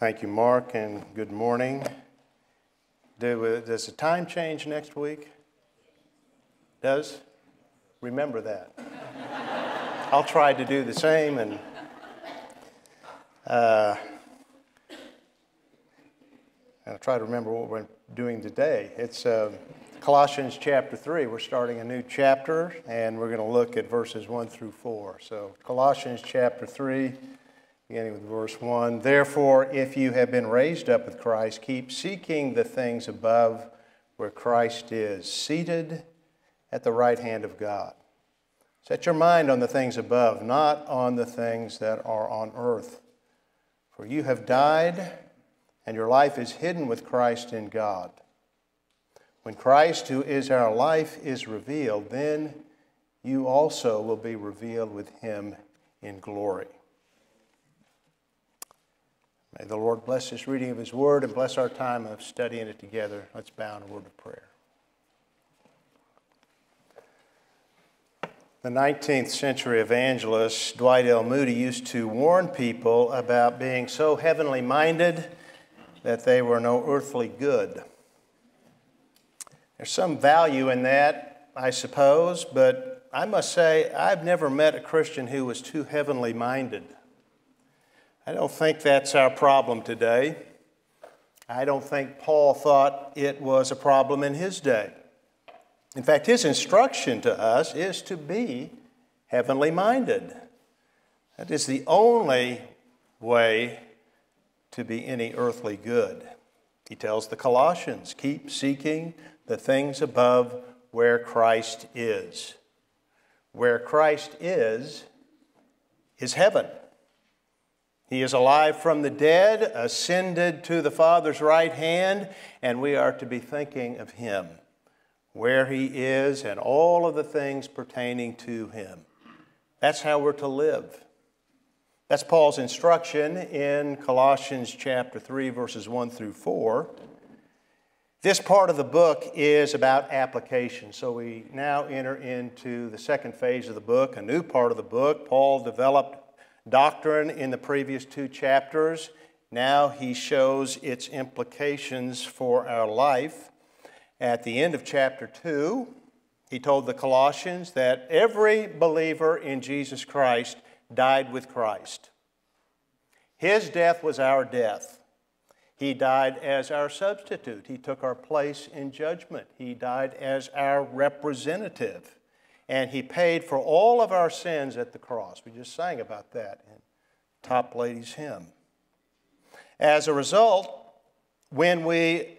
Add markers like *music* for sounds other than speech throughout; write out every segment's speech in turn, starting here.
Thank you, Mark, and good morning. Do, does the time change next week? Does? Remember that. *laughs* I'll try to do the same and uh, I'll try to remember what we're doing today. It's uh, Colossians chapter 3. We're starting a new chapter and we're going to look at verses 1 through 4. So, Colossians chapter 3 beginning with verse 1. Therefore, if you have been raised up with Christ, keep seeking the things above where Christ is, seated at the right hand of God. Set your mind on the things above, not on the things that are on earth. For you have died, and your life is hidden with Christ in God. When Christ, who is our life, is revealed, then you also will be revealed with him in glory. May the Lord bless this reading of His Word and bless our time of studying it together. Let's bow in a word of prayer. The 19th century evangelist Dwight L. Moody used to warn people about being so heavenly minded that they were no earthly good. There's some value in that, I suppose, but I must say I've never met a Christian who was too heavenly minded. I don't think that's our problem today. I don't think Paul thought it was a problem in his day. In fact, his instruction to us is to be heavenly minded. That is the only way to be any earthly good. He tells the Colossians, keep seeking the things above where Christ is. Where Christ is, is heaven. He is alive from the dead, ascended to the Father's right hand, and we are to be thinking of Him, where He is, and all of the things pertaining to Him. That's how we're to live. That's Paul's instruction in Colossians chapter 3, verses 1 through 4. This part of the book is about application. So we now enter into the second phase of the book, a new part of the book. Paul developed doctrine in the previous two chapters. Now he shows its implications for our life. At the end of chapter 2, he told the Colossians that every believer in Jesus Christ died with Christ. His death was our death. He died as our substitute. He took our place in judgment. He died as our representative and he paid for all of our sins at the cross. We just sang about that in Toplady's hymn. As a result, when we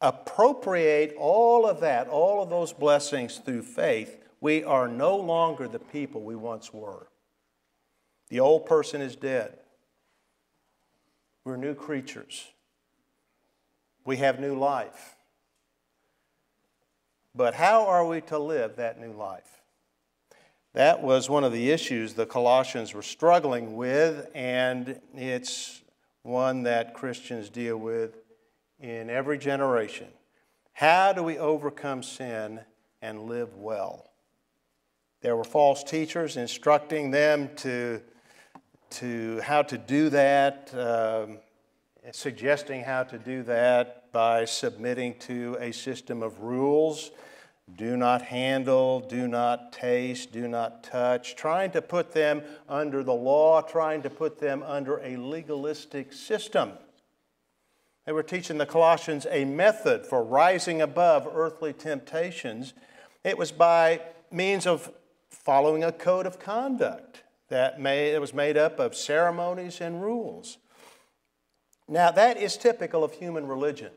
appropriate all of that, all of those blessings through faith, we are no longer the people we once were. The old person is dead. We're new creatures. We have new life. But how are we to live that new life? That was one of the issues the Colossians were struggling with, and it's one that Christians deal with in every generation. How do we overcome sin and live well? There were false teachers instructing them to, to how to do that, um, suggesting how to do that by submitting to a system of rules do not handle, do not taste, do not touch, trying to put them under the law, trying to put them under a legalistic system. They were teaching the Colossians a method for rising above earthly temptations. It was by means of following a code of conduct that made, it was made up of ceremonies and rules. Now, that is typical of human religion.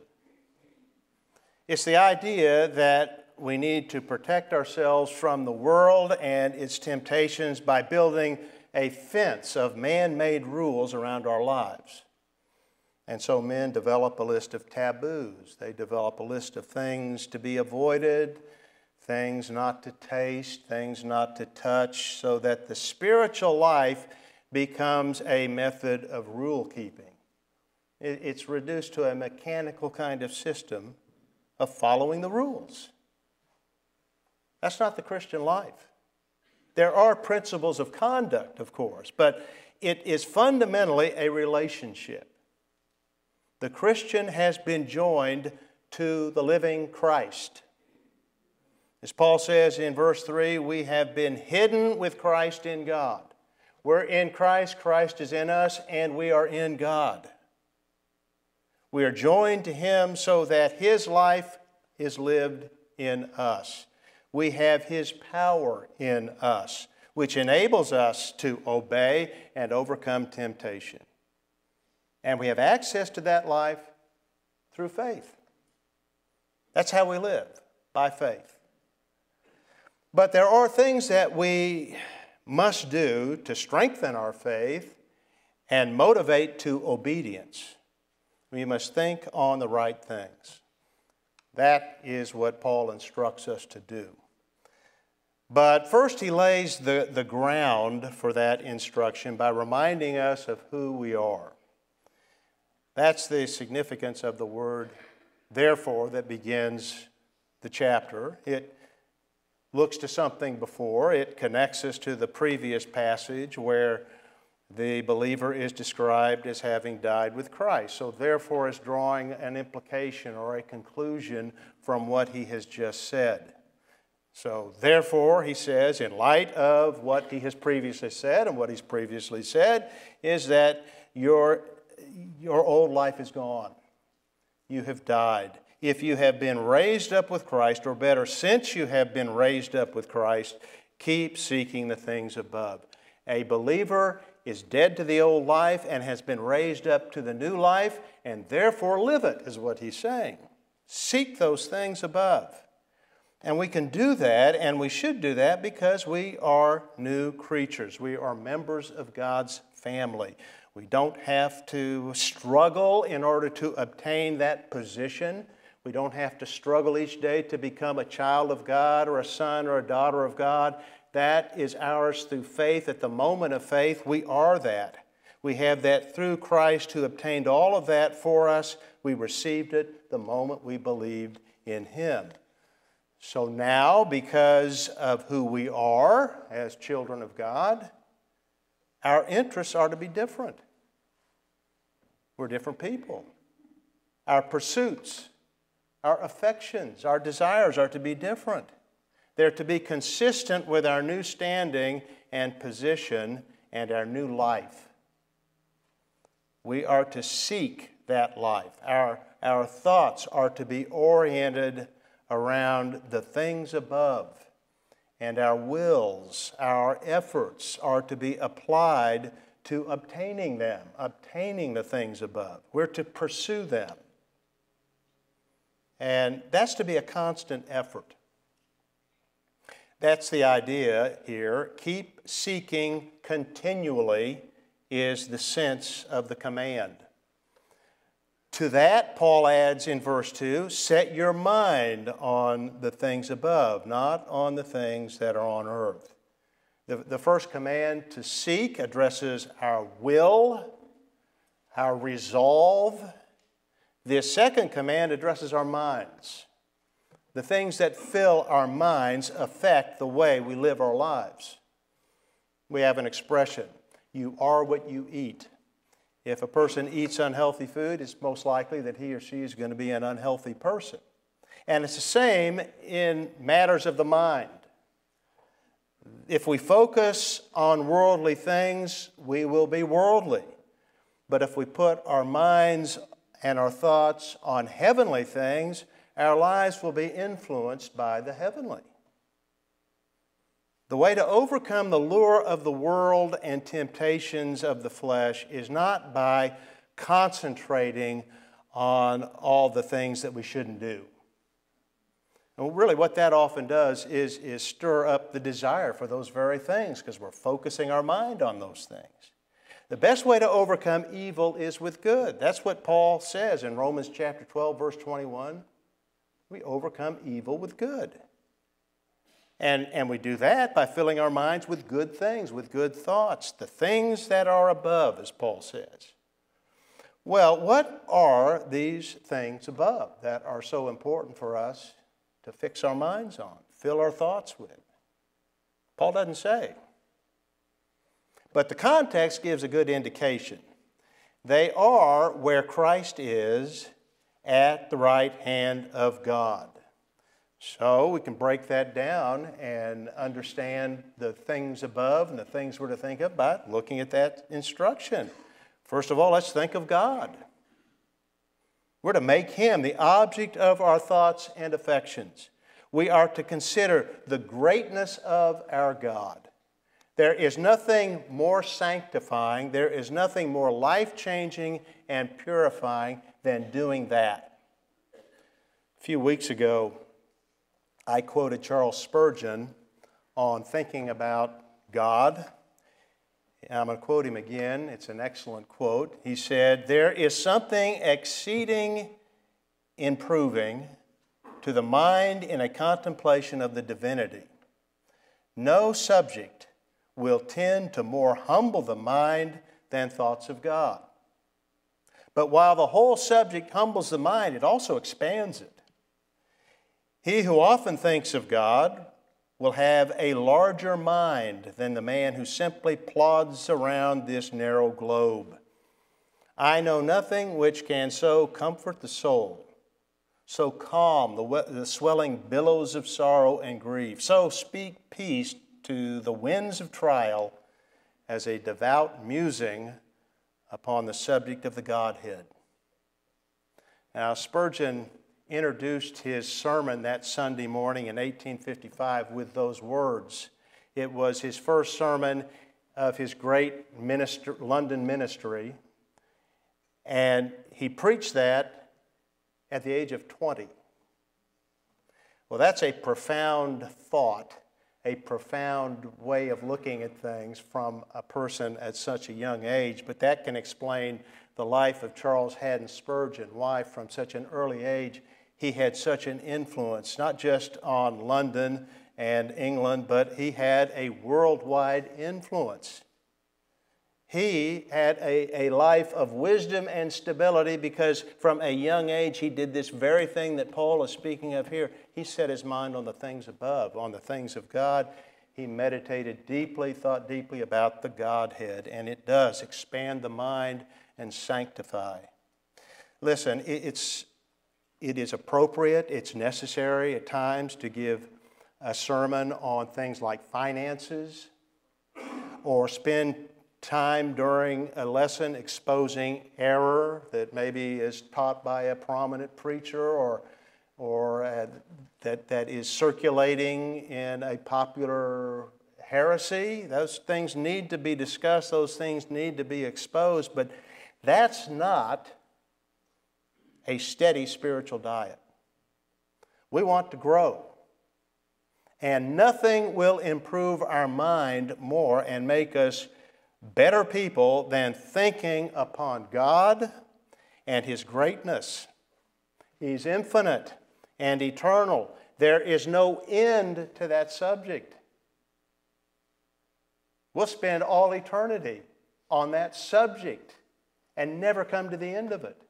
It's the idea that we need to protect ourselves from the world and its temptations by building a fence of man made rules around our lives. And so men develop a list of taboos. They develop a list of things to be avoided, things not to taste, things not to touch, so that the spiritual life becomes a method of rule keeping. It's reduced to a mechanical kind of system of following the rules. That's not the Christian life. There are principles of conduct, of course, but it is fundamentally a relationship. The Christian has been joined to the living Christ. As Paul says in verse 3, we have been hidden with Christ in God. We're in Christ, Christ is in us, and we are in God. We are joined to Him so that His life is lived in us. We have His power in us, which enables us to obey and overcome temptation. And we have access to that life through faith. That's how we live, by faith. But there are things that we must do to strengthen our faith and motivate to obedience. We must think on the right things. That is what Paul instructs us to do. But first, he lays the, the ground for that instruction by reminding us of who we are. That's the significance of the word therefore that begins the chapter. It looks to something before, it connects us to the previous passage where the believer is described as having died with Christ. So, therefore, is drawing an implication or a conclusion from what he has just said. So, therefore, he says, in light of what he has previously said, and what he's previously said is that your, your old life is gone. You have died if you have been raised up with Christ, or better, since you have been raised up with Christ, keep seeking the things above. A believer is dead to the old life and has been raised up to the new life, and therefore live it, is what he's saying. Seek those things above. And we can do that, and we should do that because we are new creatures. We are members of God's family. We don't have to struggle in order to obtain that position. We don't have to struggle each day to become a child of God or a son or a daughter of God. That is ours through faith. At the moment of faith, we are that. We have that through Christ who obtained all of that for us. We received it the moment we believed in Him. So now, because of who we are as children of God, our interests are to be different. We're different people. Our pursuits our affections, our desires are to be different. They're to be consistent with our new standing and position and our new life. We are to seek that life. Our, our thoughts are to be oriented around the things above, and our wills, our efforts are to be applied to obtaining them, obtaining the things above. We're to pursue them. And that's to be a constant effort. That's the idea here. Keep seeking continually is the sense of the command. To that, Paul adds in verse 2 set your mind on the things above, not on the things that are on earth. The, the first command to seek addresses our will, our resolve, this second command addresses our minds. The things that fill our minds affect the way we live our lives. We have an expression you are what you eat. If a person eats unhealthy food, it's most likely that he or she is going to be an unhealthy person. And it's the same in matters of the mind. If we focus on worldly things, we will be worldly. But if we put our minds and our thoughts on heavenly things, our lives will be influenced by the heavenly. The way to overcome the lure of the world and temptations of the flesh is not by concentrating on all the things that we shouldn't do. And really, what that often does is, is stir up the desire for those very things because we're focusing our mind on those things. The best way to overcome evil is with good. That's what Paul says in Romans chapter 12, verse 21. We overcome evil with good. And, and we do that by filling our minds with good things, with good thoughts, the things that are above, as Paul says. Well, what are these things above that are so important for us to fix our minds on, fill our thoughts with? Paul doesn't say. But the context gives a good indication. They are where Christ is at the right hand of God. So we can break that down and understand the things above and the things we're to think of by looking at that instruction. First of all, let's think of God. We're to make Him the object of our thoughts and affections. We are to consider the greatness of our God. There is nothing more sanctifying, there is nothing more life changing and purifying than doing that. A few weeks ago, I quoted Charles Spurgeon on thinking about God. I'm going to quote him again. It's an excellent quote. He said, There is something exceeding improving to the mind in a contemplation of the divinity. No subject will tend to more humble the mind than thoughts of God. But while the whole subject humbles the mind, it also expands it. He who often thinks of God will have a larger mind than the man who simply plods around this narrow globe. I know nothing which can so comfort the soul, so calm the, the swelling billows of sorrow and grief, so speak peace to the winds of trial as a devout musing upon the subject of the Godhead. Now, Spurgeon introduced his sermon that Sunday morning in 1855 with those words. It was his first sermon of his great minister, London ministry, and he preached that at the age of 20. Well, that's a profound thought, a profound way of looking at things from a person at such a young age, but that can explain the life of Charles Haddon Spurgeon, why from such an early age he had such an influence, not just on London and England, but he had a worldwide influence. He had a, a life of wisdom and stability because from a young age he did this very thing that Paul is speaking of here. He set his mind on the things above, on the things of God. He meditated deeply, thought deeply about the Godhead, and it does expand the mind and sanctify. Listen, it's it is appropriate, it's necessary at times to give a sermon on things like finances or spend time during a lesson exposing error that maybe is taught by a prominent preacher or, or uh, that, that is circulating in a popular heresy. Those things need to be discussed, those things need to be exposed, but that's not a steady spiritual diet. We want to grow. And nothing will improve our mind more and make us better people than thinking upon God and His greatness. He's infinite and eternal. There is no end to that subject. We'll spend all eternity on that subject and never come to the end of it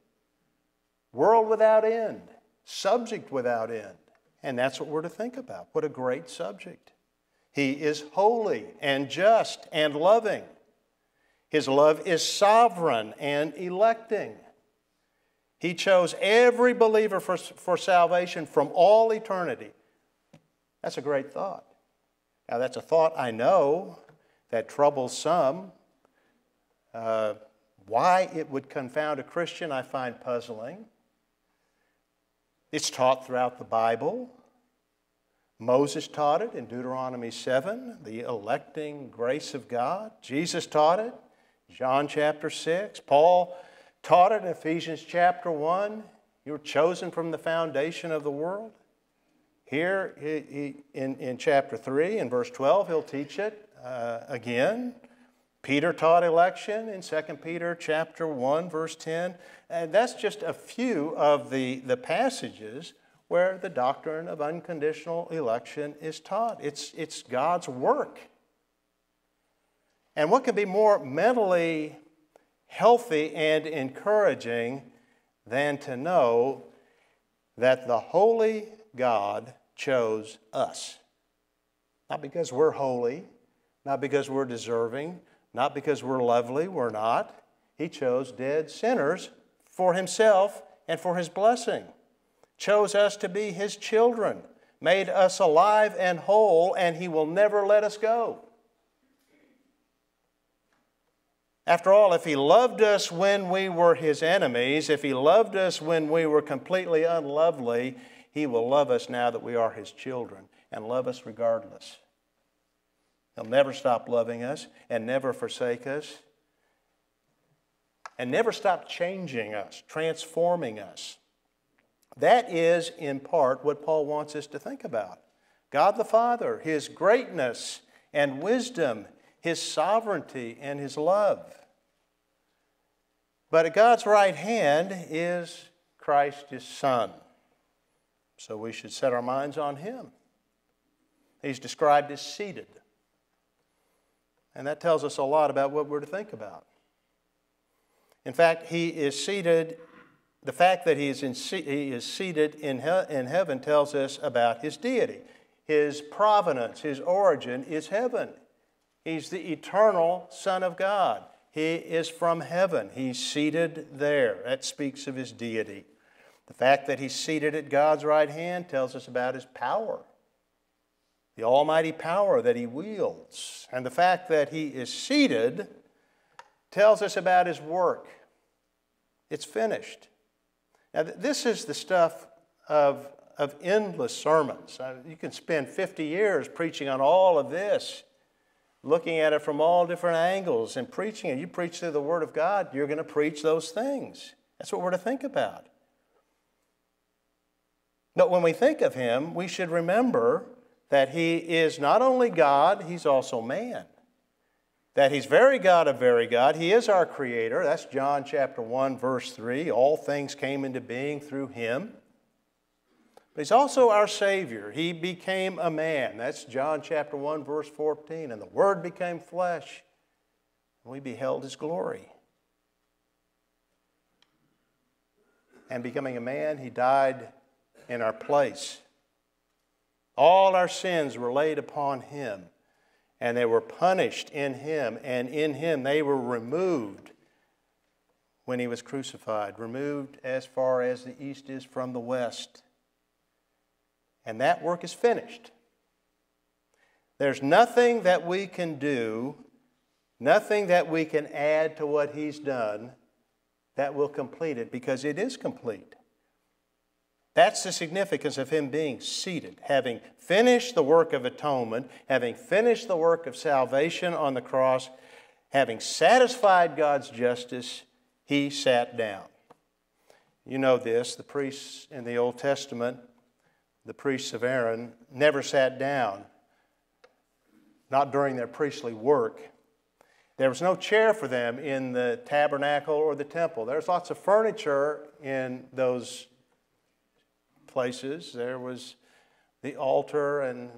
world without end, subject without end. And that's what we're to think about. What a great subject. He is holy and just and loving. His love is sovereign and electing. He chose every believer for, for salvation from all eternity. That's a great thought. Now, that's a thought I know that troubles some. Uh, why it would confound a Christian, I find puzzling. It's taught throughout the Bible. Moses taught it in Deuteronomy 7, the electing grace of God. Jesus taught it, John chapter 6. Paul taught it in Ephesians chapter 1. You were chosen from the foundation of the world. Here he, in, in chapter 3, in verse 12, he'll teach it uh, again. Peter taught election in 2 Peter chapter 1, verse 10. And that's just a few of the, the passages where the doctrine of unconditional election is taught. It's, it's God's work. And what can be more mentally healthy and encouraging than to know that the holy God chose us? Not because we're holy, not because we're deserving, not because we're lovely, we're not. He chose dead sinners for Himself and for His blessing, chose us to be His children, made us alive and whole, and He will never let us go. After all, if He loved us when we were His enemies, if He loved us when we were completely unlovely, He will love us now that we are His children and love us regardless. He'll never stop loving us and never forsake us and never stop changing us, transforming us. That is, in part, what Paul wants us to think about. God the Father, His greatness and wisdom, His sovereignty and His love. But at God's right hand is Christ, His Son. So we should set our minds on Him. He's described as seated. And that tells us a lot about what we're to think about. In fact, he is seated, the fact that he is, in, he is seated in, he, in heaven tells us about his deity. His provenance, his origin is heaven. He's the eternal Son of God. He is from heaven. He's seated there. That speaks of his deity. The fact that he's seated at God's right hand tells us about his power the almighty power that he wields. And the fact that he is seated tells us about his work. It's finished. Now, this is the stuff of, of endless sermons. Uh, you can spend 50 years preaching on all of this, looking at it from all different angles and preaching it. You preach through the Word of God, you're going to preach those things. That's what we're to think about. But when we think of him, we should remember that he is not only God, he's also man. That he's very God of very God. He is our creator. That's John chapter 1, verse 3. All things came into being through him. But he's also our Savior. He became a man. That's John chapter 1, verse 14. And the Word became flesh, and we beheld his glory. And becoming a man, he died in our place. All our sins were laid upon him, and they were punished in him, and in him they were removed when he was crucified, removed as far as the east is from the west. And that work is finished. There's nothing that we can do, nothing that we can add to what he's done that will complete it because it is complete. That's the significance of him being seated, having finished the work of atonement, having finished the work of salvation on the cross, having satisfied God's justice, he sat down. You know this the priests in the Old Testament, the priests of Aaron, never sat down, not during their priestly work. There was no chair for them in the tabernacle or the temple. There's lots of furniture in those places. There was the altar and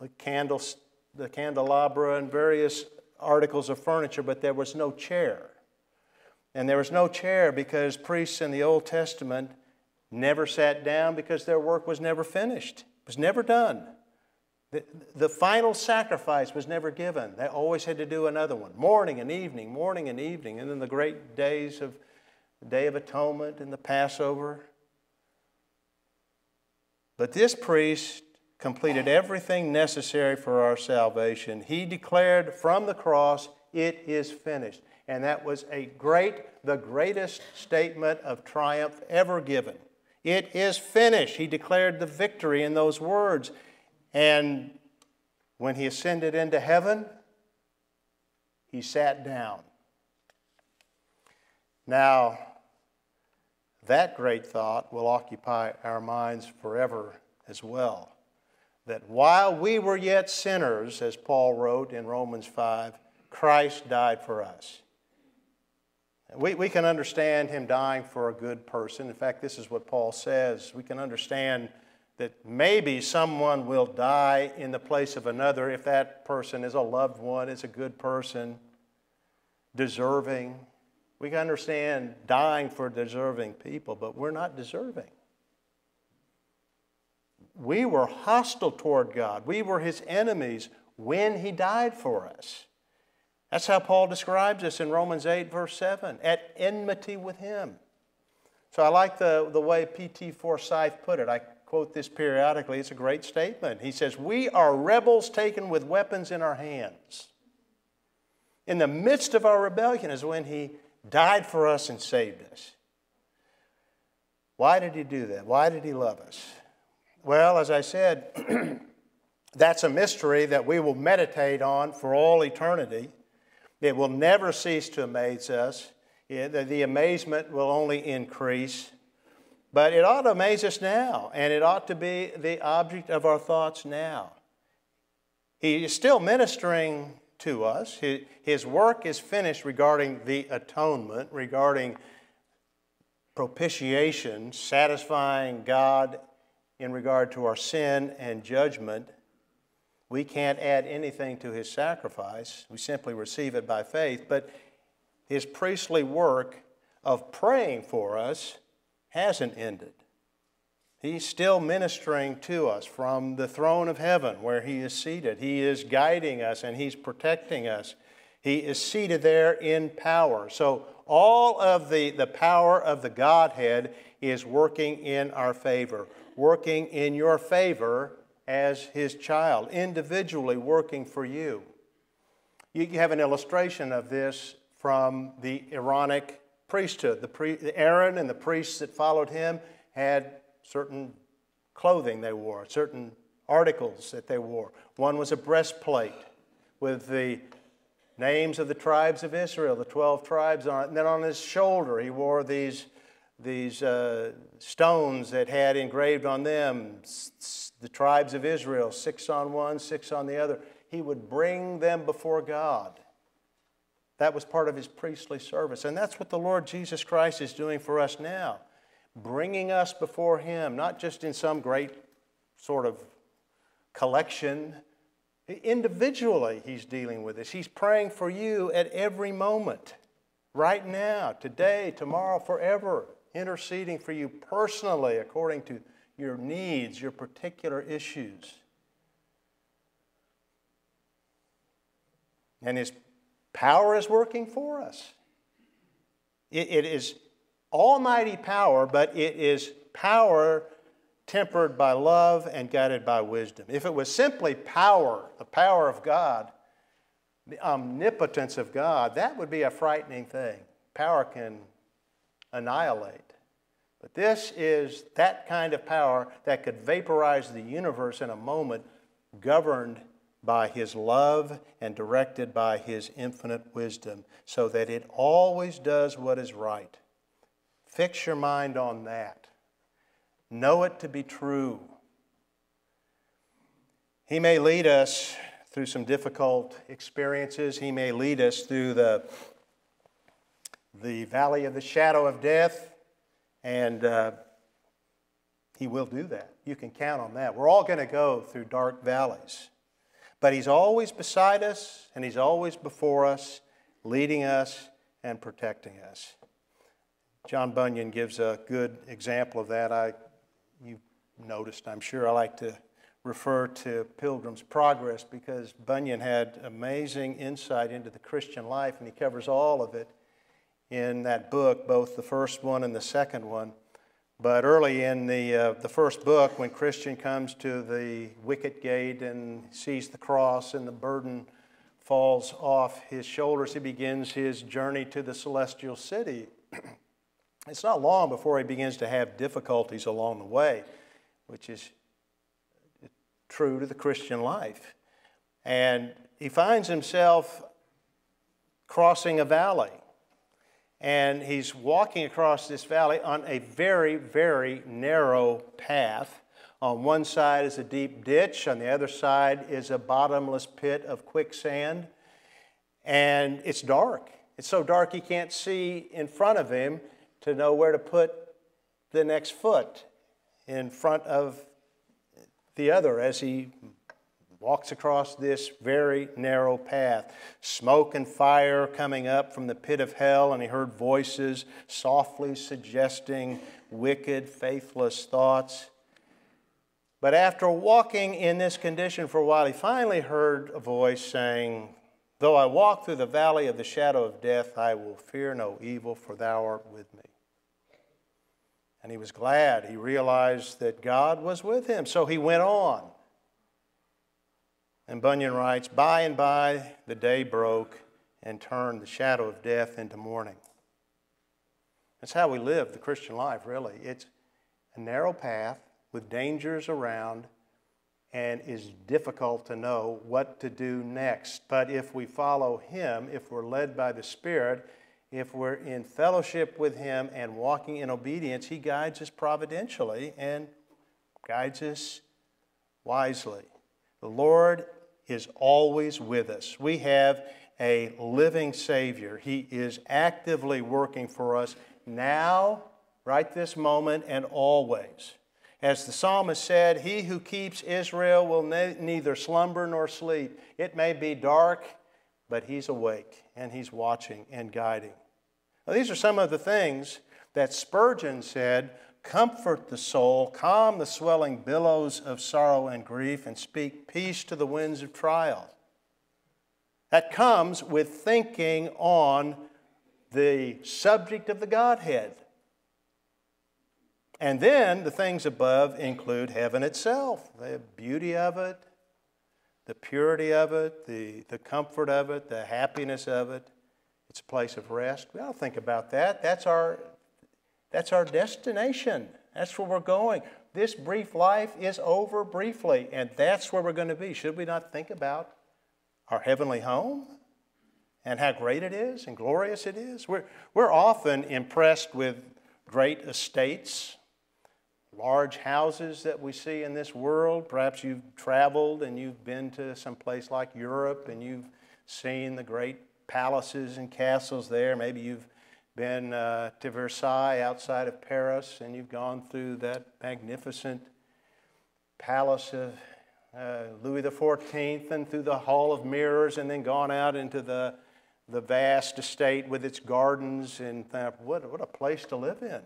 the candles, the candelabra and various articles of furniture, but there was no chair. And there was no chair because priests in the Old Testament never sat down because their work was never finished, it was never done. The, the final sacrifice was never given. They always had to do another one morning and evening, morning and evening. And then the great days of the Day of Atonement and the Passover. But this priest completed everything necessary for our salvation. He declared from the cross, It is finished. And that was a great, the greatest statement of triumph ever given. It is finished. He declared the victory in those words. And when he ascended into heaven, he sat down. Now, that great thought will occupy our minds forever as well. That while we were yet sinners, as Paul wrote in Romans 5, Christ died for us. We, we can understand him dying for a good person. In fact, this is what Paul says. We can understand that maybe someone will die in the place of another if that person is a loved one, is a good person, deserving. We can understand dying for deserving people, but we're not deserving. We were hostile toward God. We were his enemies when he died for us. That's how Paul describes us in Romans 8, verse 7 at enmity with him. So I like the, the way P.T. Forsyth put it. I quote this periodically. It's a great statement. He says, We are rebels taken with weapons in our hands. In the midst of our rebellion is when he died for us and saved us. Why did he do that? Why did he love us? Well, as I said, *clears throat* that's a mystery that we will meditate on for all eternity. It will never cease to amaze us. The amazement will only increase. But it ought to amaze us now, and it ought to be the object of our thoughts now. He is still ministering to us. His work is finished regarding the atonement, regarding propitiation, satisfying God in regard to our sin and judgment. We can't add anything to his sacrifice. We simply receive it by faith. But his priestly work of praying for us hasn't ended. He's still ministering to us from the throne of heaven where he is seated. He is guiding us and he's protecting us. He is seated there in power. So, all of the, the power of the Godhead is working in our favor, working in your favor as his child, individually working for you. You have an illustration of this from the Aaronic priesthood. The pre- Aaron and the priests that followed him had certain clothing they wore, certain articles that they wore. One was a breastplate with the names of the tribes of Israel, the 12 tribes on it. And then on his shoulder, he wore these, these uh, stones that had engraved on them the tribes of Israel, six on one, six on the other. He would bring them before God. That was part of his priestly service. And that's what the Lord Jesus Christ is doing for us now, bringing us before him, not just in some great sort of collection. Individually, he's dealing with this. He's praying for you at every moment, right now, today, tomorrow, forever, interceding for you personally according to your needs, your particular issues. And His power is working for us. it, it is almighty power, but it is power tempered by love and guided by wisdom. If it was simply power, the power of God, the omnipotence of God, that would be a frightening thing. Power can annihilate. But this is that kind of power that could vaporize the universe in a moment, governed by His love and directed by His infinite wisdom, so that it always does what is right. Fix your mind on that. Know it to be true. He may lead us through some difficult experiences. He may lead us through the, the valley of the shadow of death. And uh, He will do that. You can count on that. We're all going to go through dark valleys. But He's always beside us and He's always before us, leading us and protecting us. John Bunyan gives a good example of that. I, you've noticed, I'm sure, I like to refer to Pilgrim's Progress because Bunyan had amazing insight into the Christian life and he covers all of it in that book, both the first one and the second one. But early in the, uh, the first book, when Christian comes to the wicket gate and sees the cross and the burden falls off his shoulders, he begins his journey to the celestial city. *clears throat* it's not long before he begins to have difficulties along the way, which is true to the Christian life. And he finds himself crossing a valley and he's walking across this valley on a very, very narrow path. On one side is a deep ditch, on the other side is a bottomless pit of quicksand. And it's dark. It's so dark he can't see in front of him to know where to put the next foot in front of the other as he walks across this very narrow path. Smoke and fire coming up from the pit of hell, and he heard voices softly suggesting wicked, faithless thoughts. But after walking in this condition for a while, he finally heard a voice saying, Though I walk through the valley of the shadow of death, I will fear no evil, for thou art with me. And he was glad. He realized that God was with him. So he went on. And Bunyan writes By and by the day broke and turned the shadow of death into morning. That's how we live the Christian life, really. It's a narrow path with dangers around and is difficult to know what to do next. But if we follow Him, if we're led by the Spirit, if we're in fellowship with Him and walking in obedience, He guides us providentially and guides us wisely. The Lord is always with us. We have a living Savior. He is actively working for us now, right this moment, and always. As the psalmist said, He who keeps Israel will ne- neither slumber nor sleep. It may be dark, but He's awake and He's watching and guiding. Now, these are some of the things that Spurgeon said comfort the soul, calm the swelling billows of sorrow and grief, and speak peace to the winds of trial. That comes with thinking on the subject of the Godhead. And then the things above include heaven itself, the beauty of it, the purity of it, the, the comfort of it, the happiness of it. It's a place of rest. We ought to think about that. That's our, that's our destination. That's where we're going. This brief life is over briefly, and that's where we're going to be. Should we not think about our heavenly home and how great it is and glorious it is? We're, we're often impressed with great estates large houses that we see in this world. Perhaps you've traveled and you've been to some place like Europe and you've seen the great palaces and castles there. Maybe you've been uh, to Versailles outside of Paris and you've gone through that magnificent palace of uh, Louis XIV and through the Hall of Mirrors and then gone out into the, the vast estate with its gardens and what, what a place to live in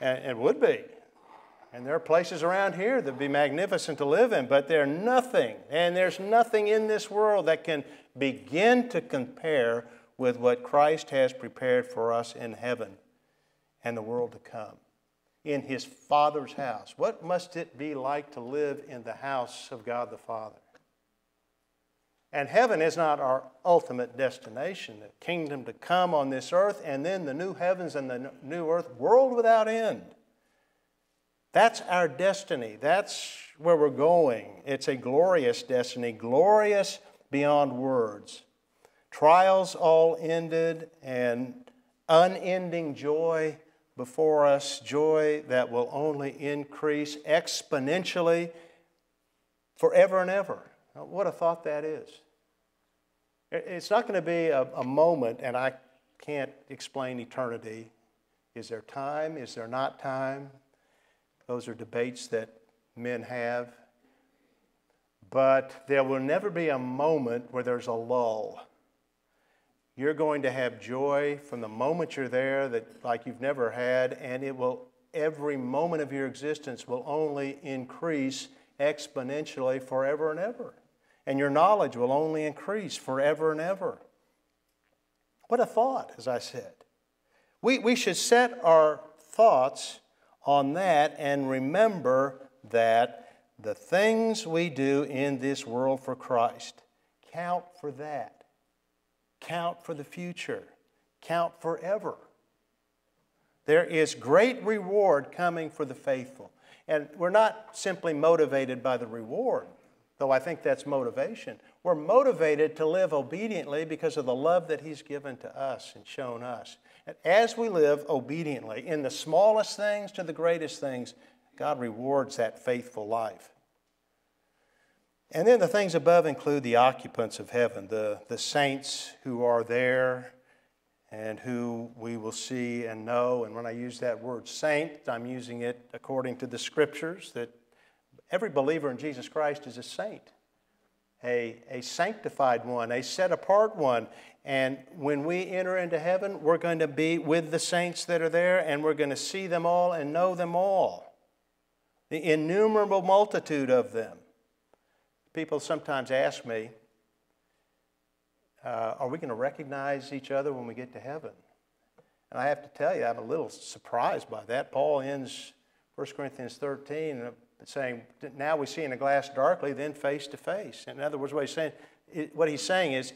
and it would be. And there are places around here that would be magnificent to live in, but they're nothing, and there's nothing in this world that can begin to compare with what Christ has prepared for us in heaven and the world to come. In his Father's house. What must it be like to live in the house of God the Father? And heaven is not our ultimate destination, the kingdom to come on this earth, and then the new heavens and the new earth, world without end. That's our destiny. That's where we're going. It's a glorious destiny, glorious beyond words. Trials all ended, and unending joy before us, joy that will only increase exponentially forever and ever. What a thought that is. It's not going to be a, a, moment, and I can't explain eternity. Is there time? Is there not time? Those are debates that men have. But there will never be a moment where there's a lull. You're going to have joy from the moment you're there that like you've never had, and it will every moment of your existence will only increase exponentially forever and ever and your knowledge will only increase forever and ever. What a thought, as I said. We, we should set our thoughts on that and remember that the things we do in this world for Christ count for that, count for the future, count forever. There is great reward coming for the faithful. And we're not simply motivated by the reward though I think that's motivation. We're motivated to live obediently because of the love that He's given to us and shown us. And as we live obediently, in the smallest things to the greatest things, God rewards that faithful life. And then the things above include the occupants of heaven, the, the saints who are there and who we will see and know. And when I use that word saint, I'm using it according to the scriptures that Every believer in Jesus Christ is a saint, a, a sanctified one, a set apart one. And when we enter into heaven, we're going to be with the saints that are there, and we're going to see them all and know them all. The innumerable multitude of them. People sometimes ask me, uh, are we going to recognize each other when we get to heaven? And I have to tell you, I'm a little surprised by that. Paul ends 1 Corinthians 13 saying, Now we see in a glass darkly, then face to face. In other words, what he's saying, what he's saying is,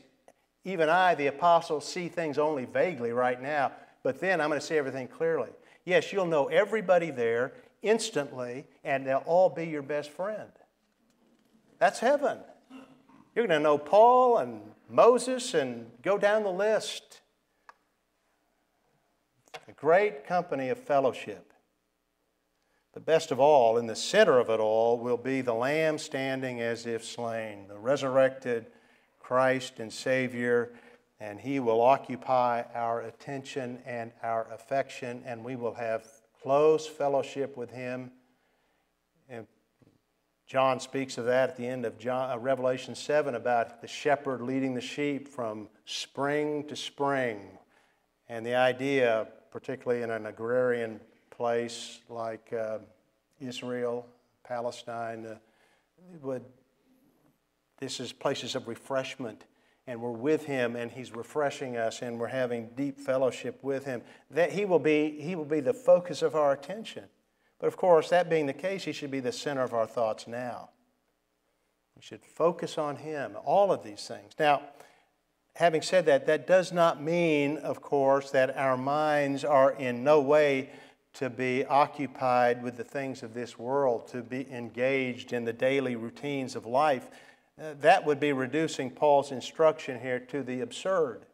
even I, the apostle, see things only vaguely right now, but then I'm going to see everything clearly. Yes, you'll know everybody there instantly, and they'll all be your best friend. That's heaven. You're going to know Paul and Moses and go down the list. A great company of fellowship. But best of all, in the center of it all, will be the Lamb standing as if slain, the resurrected Christ and Savior, and He will occupy our attention and our affection, and we will have close fellowship with Him. John speaks of that at the end of John, uh, Revelation 7 about the shepherd leading the sheep from spring to spring. And the idea, particularly in an agrarian place like uh, Israel, Palestine, uh, would, this is places of refreshment. And we're with him, and he's refreshing us, and we're having deep fellowship with him. That he will be, he will be the focus of our attention. But of course, that being the case, he should be the center of our thoughts now. We should focus on him, all of these things. Now, having said that, that does not mean, of course, that our minds are in no way to be occupied with the things of this world, to be engaged in the daily routines of life. Uh, that would be reducing Paul's instruction here to the absurd.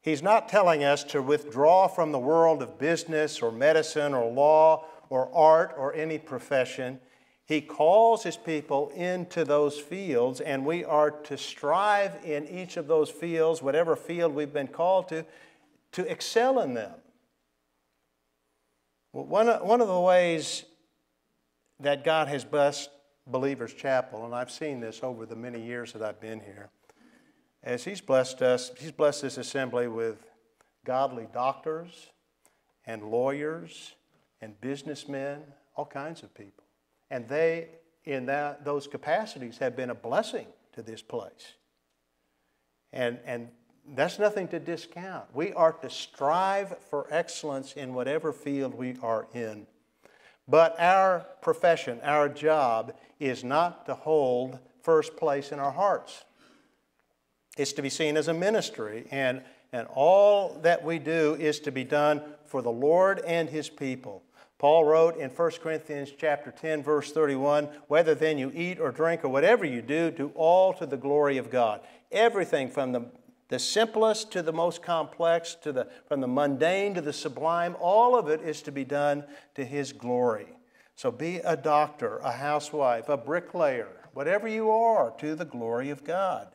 He's not telling us to withdraw from the world of business or medicine or law or art or any profession. He calls his people into those fields, and we are to strive in each of those fields, whatever field we've been called to, to excel in them. Well, one, one of the ways that God has blessed Believers Chapel, and I've seen this over the many years that I've been here, as He's blessed us, He's blessed this assembly with godly doctors and lawyers and businessmen, all kinds of people. And they, in that, those capacities, have been a blessing to this place. And, and that's nothing to discount. We are to strive for excellence in whatever field we are in. But our profession, our job, is not to hold first place in our hearts. It's to be seen as a ministry, and, and all that we do is to be done for the Lord and His people. Paul wrote in 1 Corinthians chapter 10 verse 31, whether then you eat or drink or whatever you do, do all to the glory of God. Everything from the, the simplest to the most complex, to the, from the mundane to the sublime, all of it is to be done to his glory. So be a doctor, a housewife, a bricklayer, whatever you are, to the glory of God.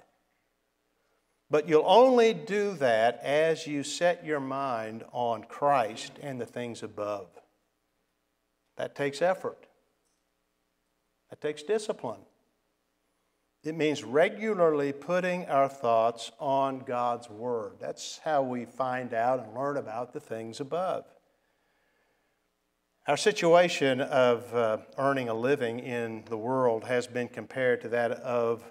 But you'll only do that as you set your mind on Christ and the things above. That takes effort. That takes discipline. It means regularly putting our thoughts on God's Word. That's how we find out and learn about the things above. Our situation of uh, earning a living in the world has been compared to that of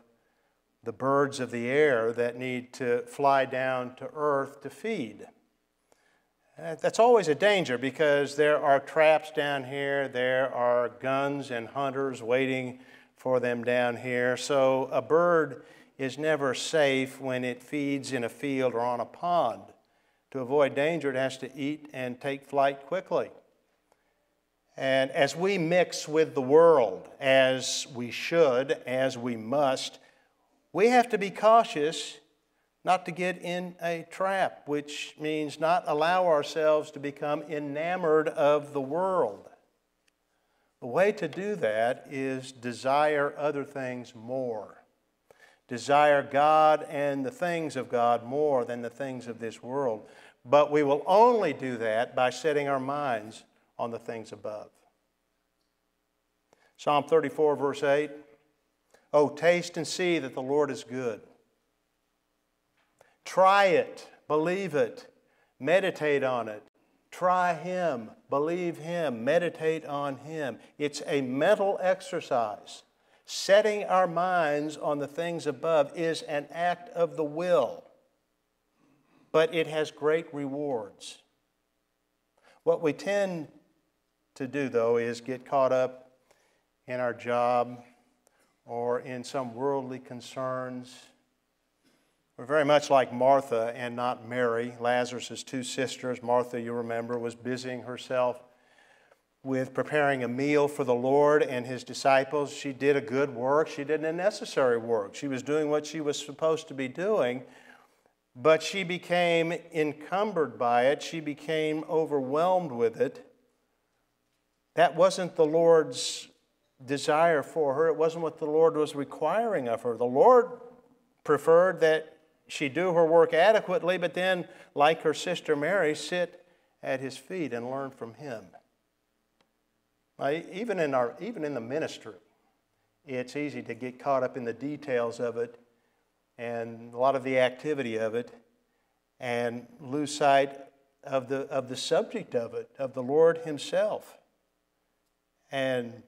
the birds of the air that need to fly down to earth to feed. Uh, that's always a danger because there are traps down here, there are guns and hunters waiting for them down here. So a bird is never safe when it feeds in a field or on a pond. To avoid danger, it has to eat and take flight quickly. And as we mix with the world, as we should, as we must, we have to be cautious not to get in a trap, which means not allow ourselves to become enamored of the world. The way to do that is desire other things more. Desire God and the things of God more than the things of this world. But we will only do that by setting our minds on the things above. Psalm 34, verse 8 Oh, taste and see that the Lord is good. Try it, believe it, meditate on it. Try Him, believe Him, meditate on Him. It's a mental exercise. setting our minds on the things above is an act of the will, but it has great rewards. What we tend to do, though, is get caught up in our job or in some worldly concerns. We're very much like Martha and not Mary, Lazarus' two sisters. Martha, you remember, was busying herself with preparing a meal for the Lord and his disciples. She did a good work, she did a necessary work. She was doing what she was supposed to be doing, but she became encumbered by it, she became overwhelmed with it. That wasn't the Lord's desire for her, it wasn't what the Lord was requiring of her. The Lord preferred that she do her work adequately, but then, like her sister Mary, sit at his feet and learn from him. Even in, our, even in the ministry, it's easy to get caught up in the details of it and a lot of the activity of it and lose sight of the, of the subject of it, of the Lord Himself, and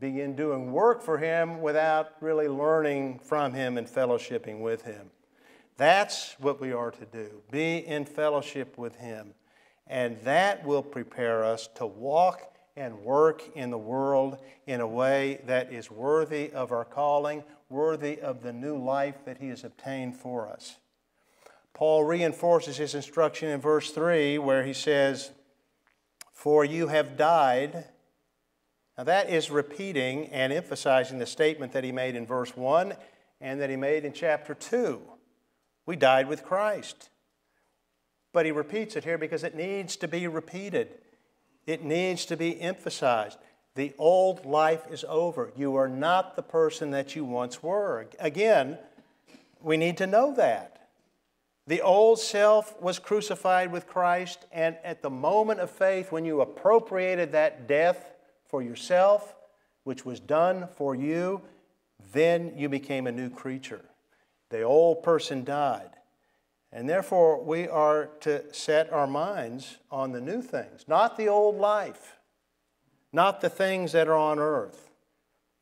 begin doing work for Him without really learning from Him and fellowshipping with Him. That's what we are to do be in fellowship with Him and that will prepare us to walk and work in the world in a way that is worthy of our calling, worthy of the new life that He has obtained for us. Paul reinforces his instruction in verse 3 where he says, For you have died. Now, that is repeating and emphasizing the statement that he made in verse 1 and that he made in chapter 2. We died with Christ. But he repeats it here because it needs to be repeated, it needs to be emphasized. The old life is over. You are not the person that you once were. Again, we need to know that. The old self was crucified with Christ, and at the moment of faith, when you appropriated that death for yourself, which was done for you, then you became a new creature. The old person died. And therefore, we are to set our minds on the new things, not the old life, not the things that are on earth.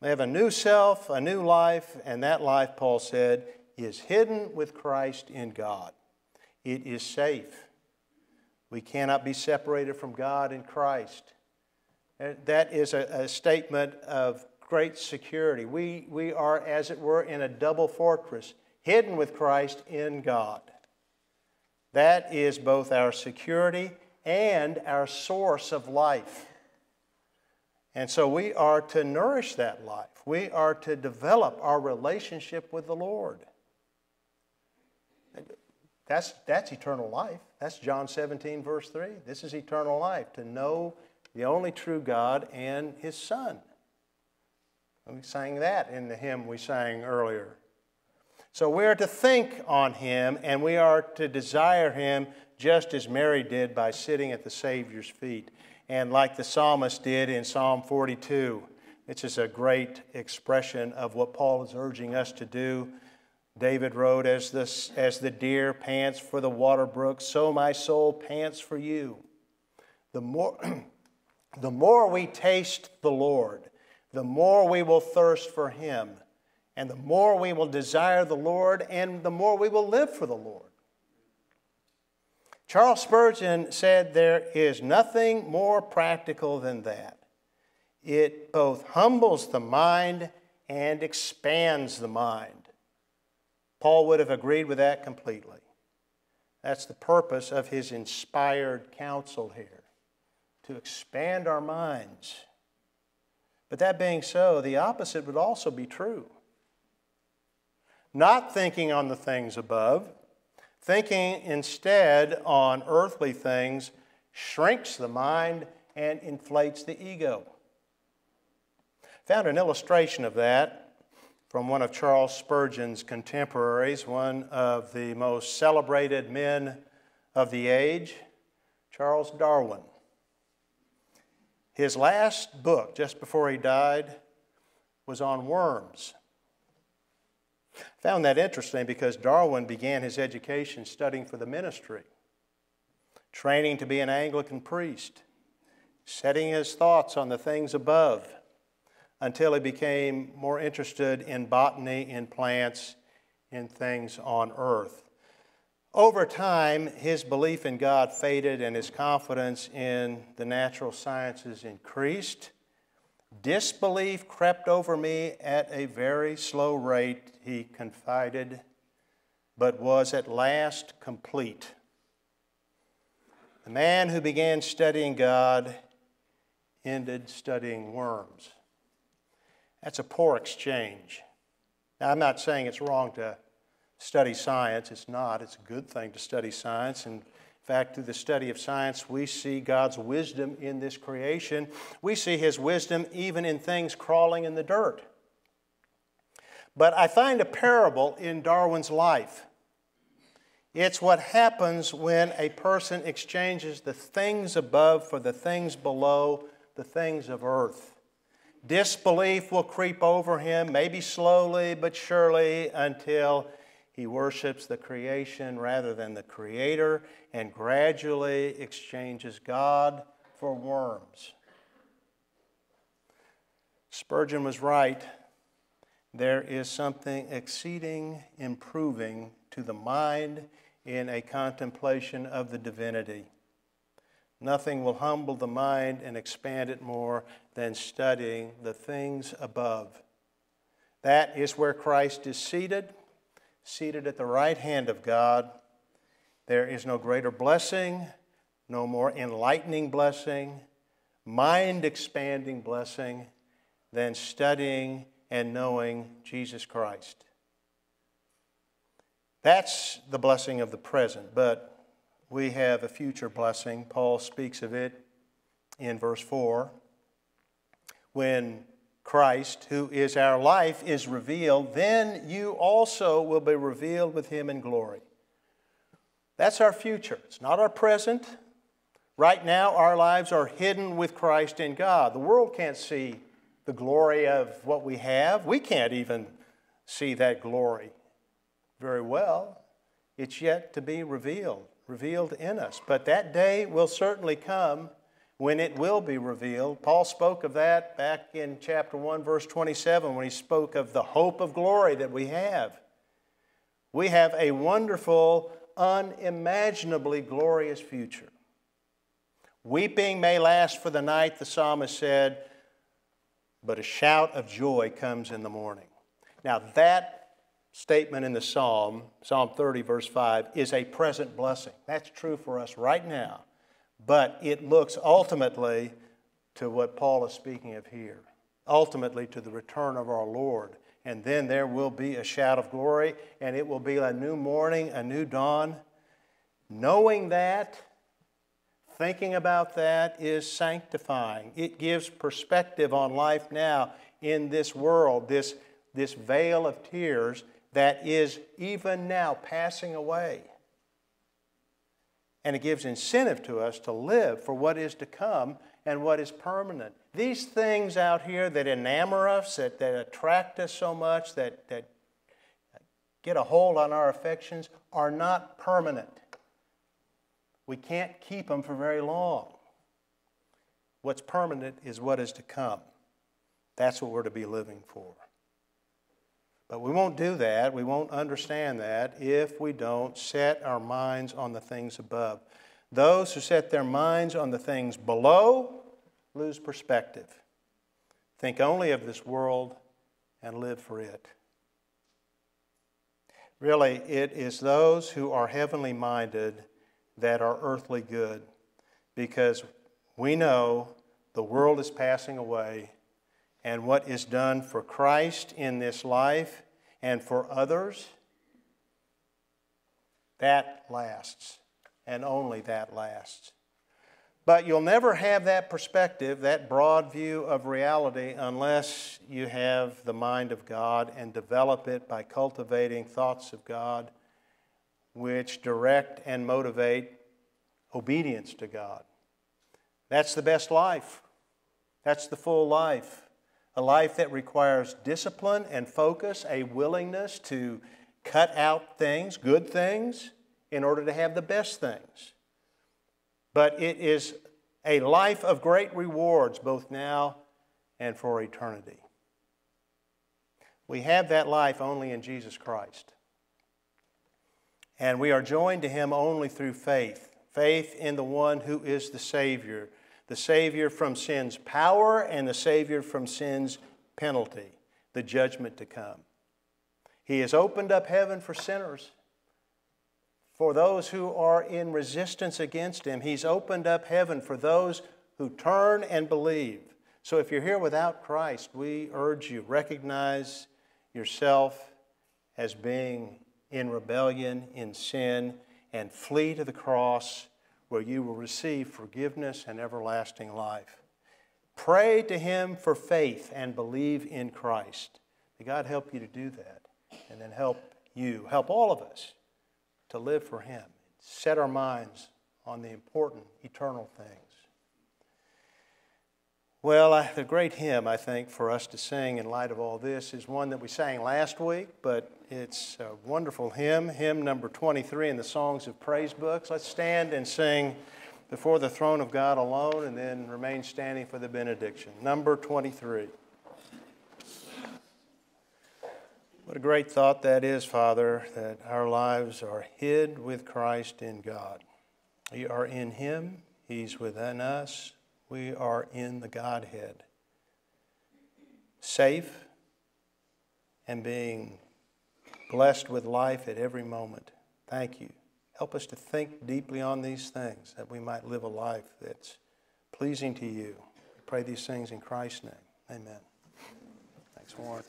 They have a new self, a new life, and that life, Paul said, is hidden with Christ in God. It is safe. We cannot be separated from God in Christ. That is a, a statement of great security. We, we are, as it were, in a double fortress, hidden with Christ in God. That is both our security and our source of life. And so we are to nourish that life. We are to develop our relationship with the Lord. That's, that's eternal life. That's John 17, verse 3. This is eternal life, to know the only true God and His Son. We sang that in the hymn we sang earlier. So we are to think on him and we are to desire him just as Mary did by sitting at the Savior's feet. And like the psalmist did in Psalm 42, which is a great expression of what Paul is urging us to do. David wrote, As the, as the deer pants for the water brook, so my soul pants for you. The more, *clears throat* the more we taste the Lord, the more we will thirst for him and the more we will desire the Lord, and the more we will live for the Lord. Charles Spurgeon said there is nothing more practical than that. It both humbles the mind and expands the mind. Paul would have agreed with that completely. That's the purpose of his inspired counsel here to expand our minds. But that being so, the opposite would also be true not thinking on the things above, thinking instead on earthly things, shrinks the mind and inflates the ego. Found an illustration of that from one of Charles Spurgeon's contemporaries, one of the most celebrated men of the age, Charles Darwin. His last book, just before he died, was on worms. Found that interesting because Darwin began his education studying for the ministry, training to be an Anglican priest, setting his thoughts on the things above, until he became more interested in botany, in plants, in things on earth. Over time, his belief in God faded and his confidence in the natural sciences increased. Disbelief crept over me at a very slow rate, he confided, but was at last complete. The man who began studying God ended studying worms. That's a poor exchange. Now, I'm not saying it's wrong to study science. It's not. It's a good thing to study science. And in fact, through the study of science, we see God's wisdom in this creation. We see His wisdom even in things crawling in the dirt. But I find a parable in Darwin's life. It's what happens when a person exchanges the things above for the things below, the things of earth. Disbelief will creep over him, maybe slowly but surely, until he worships the creation rather than the Creator and gradually exchanges God for worms. Spurgeon was right. There is something exceeding improving to the mind in a contemplation of the divinity. Nothing will humble the mind and expand it more than studying the things above. That is where Christ is seated seated at the right hand of God. There is no greater blessing, no more enlightening blessing, mind expanding blessing than studying and knowing Jesus Christ. That's the blessing of the present, but we have a future blessing. Paul speaks of it in verse 4. When Christ, who is our life, is revealed, then you also will be revealed with him in glory. That's our future. It's not our present. Right now, our lives are hidden with Christ in God. The world can't see the glory of what we have. We can't even see that glory very well. It's yet to be revealed, revealed in us. But that day will certainly come when it will be revealed. Paul spoke of that back in chapter 1, verse 27, when he spoke of the hope of glory that we have. We have a wonderful, unimaginably glorious future. Weeping may last for the night, the psalmist said, but a shout of joy comes in the morning. Now, that statement in the psalm, Psalm 30, verse 5, is a present blessing. That's true for us right now. But it looks ultimately to what Paul is speaking of here, ultimately to the return of our Lord. And then there will be a shout of glory, and it will be a new morning, a new dawn. Knowing that, thinking about that is sanctifying. It gives perspective on life now in this world, this, this vale of tears that is even now passing away and it gives incentive to us to live for what is to come and what is permanent. These things out here that enamor us, that, that attract us so much, that, that get a hold on our affections, are not permanent. We can't keep them for very long. What's permanent is what is to come. That's what we're to be living for. But we won't do that, we won't understand that if we don't set our minds on the things above. Those who set their minds on the things below lose perspective. Think only of this world and live for it. Really, it is those who are heavenly minded that are earthly good because we know the world is passing away and what is done for Christ in this life and for others, that lasts, and only that lasts. But you'll never have that perspective, that broad view of reality, unless you have the mind of God and develop it by cultivating thoughts of God which direct and motivate obedience to God. That's the best life. That's the full life a life that requires discipline and focus, a willingness to cut out things, good things, in order to have the best things. But it is a life of great rewards, both now and for eternity. We have that life only in Jesus Christ. And we are joined to Him only through faith faith in the one who is the Savior, the Savior from sin's power and the Savior from sin's penalty, the judgment to come. He has opened up heaven for sinners, for those who are in resistance against Him. He's opened up heaven for those who turn and believe. So if you're here without Christ, we urge you recognize yourself as being in rebellion, in sin, and flee to the cross where you will receive forgiveness and everlasting life. Pray to Him for faith and believe in Christ. May God help you to do that and then help you, help all of us to live for Him. Set our minds on the important eternal things. Well, I, the great hymn, I think, for us to sing in light of all this is one that we sang last week, but it's a wonderful hymn, hymn number 23 in the Songs of Praise books. Let's stand and sing before the throne of God alone and then remain standing for the benediction. Number 23. What a great thought that is, Father, that our lives are hid with Christ in God. We are in Him, He's within us, we are in the Godhead, safe and being blessed with life at every moment. Thank you. Help us to think deeply on these things that we might live a life that's pleasing to you. We pray these things in Christ's name. Amen. Thanks, Warren.